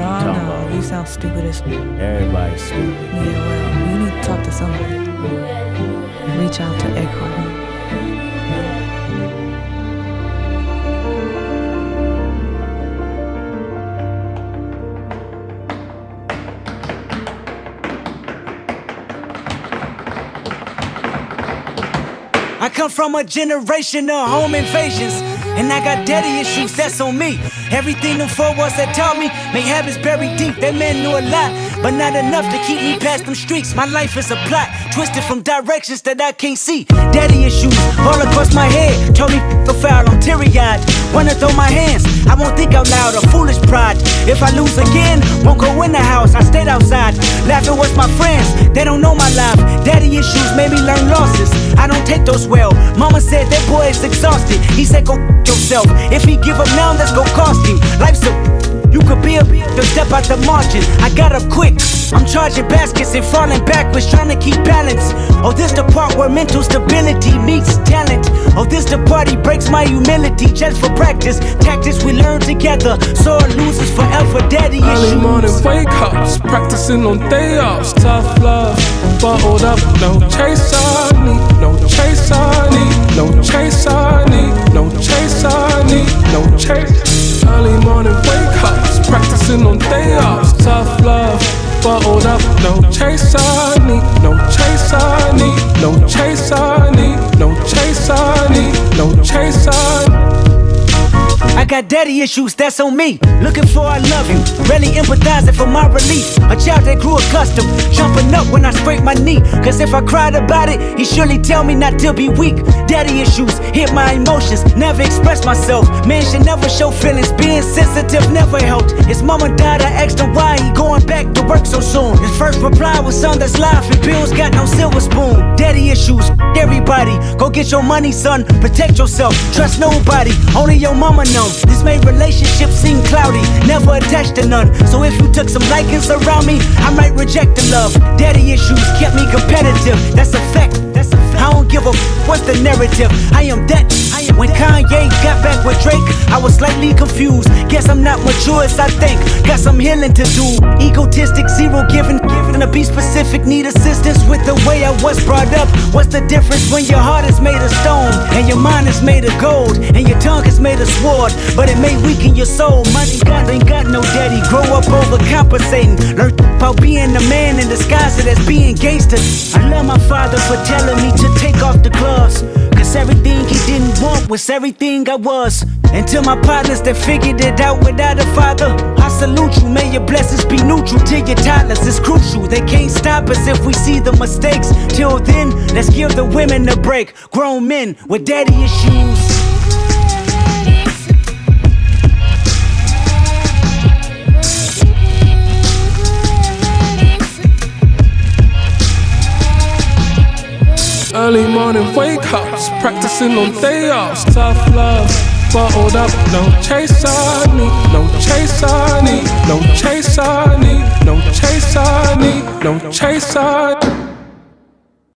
Oh, sound stupid as Everybody's stupid. Yeah, well, you need to talk to somebody. Reach out to Eckhart. I come from a generation of home invasions. And I got daddy issues, that's on me. Everything them four walls that taught me, may habits buried deep. That man knew a lot, but not enough to keep me past them streets. My life is a plot, twisted from directions that I can't see. Daddy issues all across my head, told me f foul, I'm teary eyed. Wanna throw my hands, I won't think out loud, a foolish pride. If I lose again, won't go in the house, I stayed outside. Laughing with my friends, they don't know my life. Daddy issues made me learn losses. I don't take those well. Mama said that boy is exhausted. He said, go yourself. If he give up now, that's gonna cost him. Life's a you could be a to step out the margin. I got up quick. I'm charging baskets and falling backwards, trying to keep balance. Oh, this the part where mental stability meets talent. Oh, this the party breaks my humility just for practice. Tactics we learn together. Sore losers forever, daddy issues. Early morning wake ups, practicing on day offs. Tough love, bottled up, no chase I need, no chase I need, no chase Tough love, bottled up, no chase I need, no chase I need, no chase I need, got daddy issues, that's on me. Looking for I love you, really empathizing for my relief. A child that grew accustomed, jumping up when I scrape my knee. Cause if I cried about it, he surely tell me not to be weak. Daddy issues hit my emotions, never express myself. Man should never show feelings, being sensitive never helped. His mama died, I asked him why he going back to work so soon. His first reply was son that's laughing, bills got no silver spoon. Everybody, go get your money, son. Protect yourself, trust nobody, only your mama knows. This made relationships seem cloudy, never attached to none. So if you took some likings around me, I might reject the love. Daddy issues kept me competitive. That's a fact. I what's the narrative. I am that. When Kanye got back with Drake, I was slightly confused. Guess I'm not mature as I think. Got some healing to do. Egotistic, zero giving, giving to be specific. Need assistance with the way I was brought up. What's the difference when your heart is made of stone and your mind is made of gold and your tongue is made of sword? But it may weaken your soul. Money God ain't got no daddy. Grow up overcompensating. Learn about being a man in disguise as being gangster. I love my father for telling me to take off the gloves. Cause everything he didn't want was everything I was. To my partners that figured it out without a father, I salute you. May your blessings be neutral to your toddlers. It's crucial. They can't stop us if we see the mistakes. Till then, let's give the women a break. Grown men with daddy issues. Early morning wake ups, practicing on day offs. Tough love, bottled up, no chase I need, no chase I need, no chase I need, no chase I need, no chase I need.